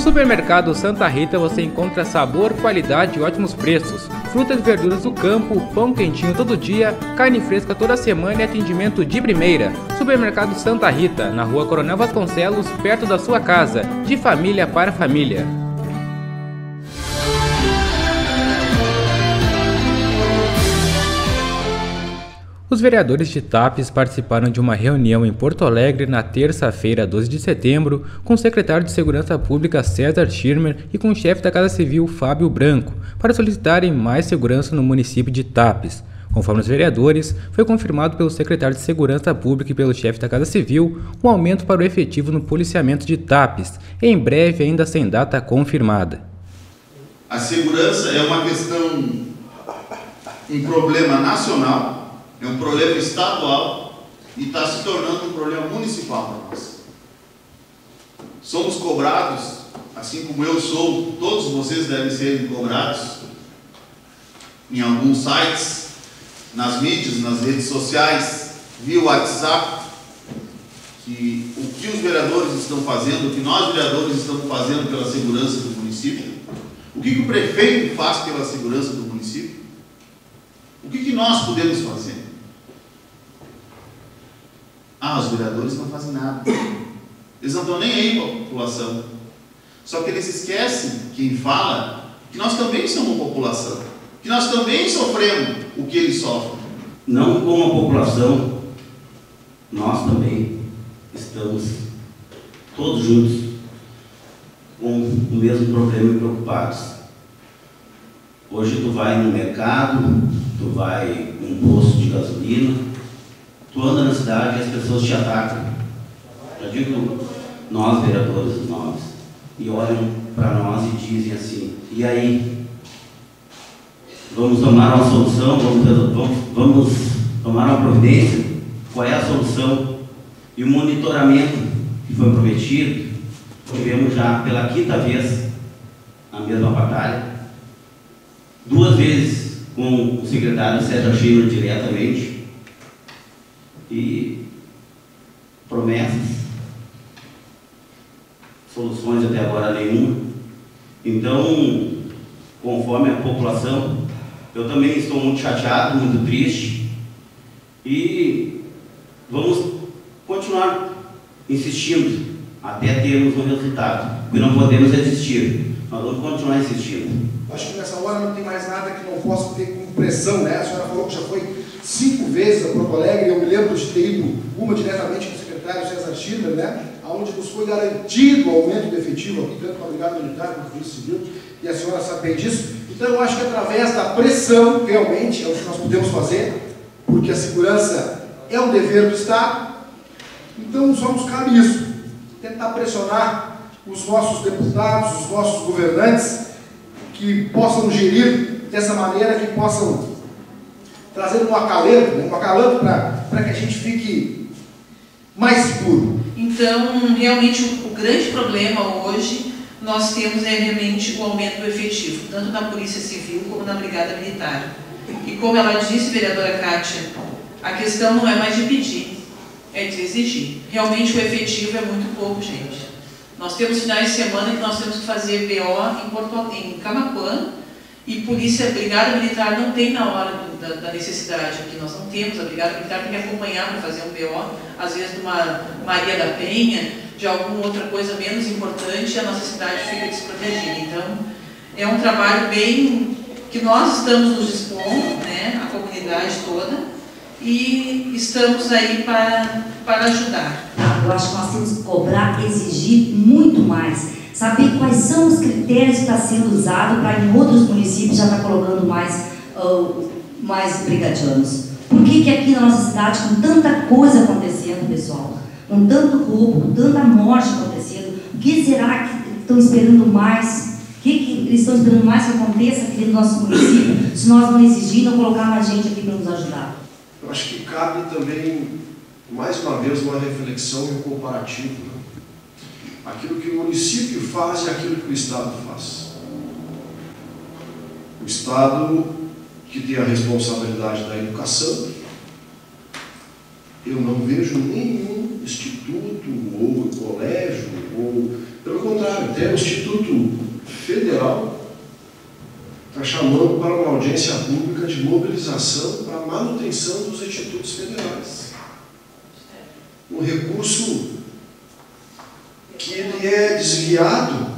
No supermercado Santa Rita você encontra sabor, qualidade e ótimos preços. Frutas e verduras do campo, pão quentinho todo dia, carne fresca toda semana e atendimento de primeira. Supermercado Santa Rita, na rua Coronel Vasconcelos, perto da sua casa. De família para família. Os vereadores de TAPES participaram de uma reunião em Porto Alegre na terça-feira, 12 de setembro, com o secretário de Segurança Pública César Schirmer e com o chefe da Casa Civil Fábio Branco, para solicitarem mais segurança no município de TAPES. Conforme os vereadores, foi confirmado pelo secretário de Segurança Pública e pelo chefe da Casa Civil um aumento para o efetivo no policiamento de TAPES, em breve ainda sem data confirmada. A segurança é uma questão, um problema nacional é um problema estadual e está se tornando um problema municipal para nós. Somos cobrados, assim como eu sou, todos vocês devem ser cobrados em alguns sites, nas mídias, nas redes sociais, via WhatsApp, que o que os vereadores estão fazendo, o que nós vereadores estamos fazendo pela segurança do município, o que, que o prefeito faz pela segurança do município, o que, que nós podemos fazer. Ah, os vereadores não fazem nada. Eles não estão nem aí com a população. Só que eles esquecem, quem fala, que nós também somos população. Que nós também sofremos o que eles sofrem. Não como a população, nós também estamos todos juntos com o mesmo problema e preocupados. Hoje tu vai no mercado, tu vai num posto de gasolina, Tu anda na cidade e as pessoas te atacam. Já digo nós, vereadores, nós, e olham para nós e dizem assim, e aí? Vamos tomar uma solução, vamos, vamos, vamos tomar uma providência? Qual é a solução? E o monitoramento que foi prometido, tivemos já pela quinta vez a mesma batalha, duas vezes com o secretário Sérgio Chino diretamente, e promessas, soluções até agora nenhuma. Então, conforme a população, eu também estou muito chateado, muito triste e vamos continuar insistindo até termos um resultado, porque não podemos desistir, nós vamos continuar insistindo. Acho que nessa hora não tem mais nada que não possa ter com pressão, né? A senhora falou que já foi cinco vezes a Porto Alegre, eu me lembro de ter ido uma diretamente com o secretário César Schirmer, né, onde nos foi garantido o aumento do efetivo aqui, tanto para a Brigada Militar quanto para a Polícia Civil, e a senhora sabe bem disso. Então eu acho que através da pressão, realmente, é o que nós podemos fazer, porque a segurança é um dever do Estado, então só cabe isso, tentar pressionar os nossos deputados, os nossos governantes, que possam gerir dessa maneira, que possam trazendo um acalento, né, um acalanto para que a gente fique mais seguro. Então, realmente, o, o, grande problema hoje nós temos é realmente o aumento do efetivo, tanto na Polícia Civil como na Brigada Militar. E como ela disse, vereadora Kátia, a questão não é mais de pedir, é de exigir. Realmente o efetivo é muito pouco, gente. Nós temos finais de semana que nós temos que fazer BO em, Porto, em Camapuã, e polícia, brigada militar não tem na hora do, da, da, necessidade aqui, nós não temos, a brigada militar tem que acompanhar para fazer um BO, às vezes de uma Maria da Penha, de alguma outra coisa menos importante, a nossa cidade fica desprotegida. Então, é um trabalho bem que nós estamos nos dispondo, né, a comunidade toda, e estamos aí para, para ajudar. Eu acho que nós temos que cobrar, exigir muito mais saber quais são os critérios que está sendo usado para em outros municípios já estar tá colocando mais, uh, mais brigadianos. Por que, que aqui na nossa cidade, com tanta coisa acontecendo, pessoal, com tanto roubo, com tanta morte acontecendo, o que será que estão esperando mais? O que, que eles estão esperando mais que aconteça aqui no nosso município, se nós não exigir, não colocar mais gente aqui para nos ajudar? Eu acho que cabe também, mais uma vez, uma reflexão e um comparativo. Né? aquilo que o município faz e aquilo que o Estado faz. O Estado, que tem a responsabilidade da educação, eu não vejo nenhum instituto ou colégio, ou, pelo contrário, até o Instituto Federal está chamando para uma audiência pública de mobilização para a manutenção dos institutos federais. Um recurso que ele é desviado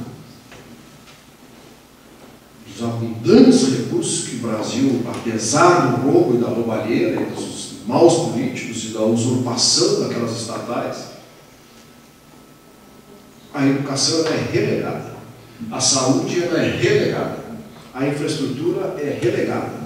dos abundantes recursos que Brasil, apesar do roubo e da roubalheira e dos maus políticos e da usurpação daquelas estatais, a educação é relegada, a saúde é relegada, a infraestrutura é relegada.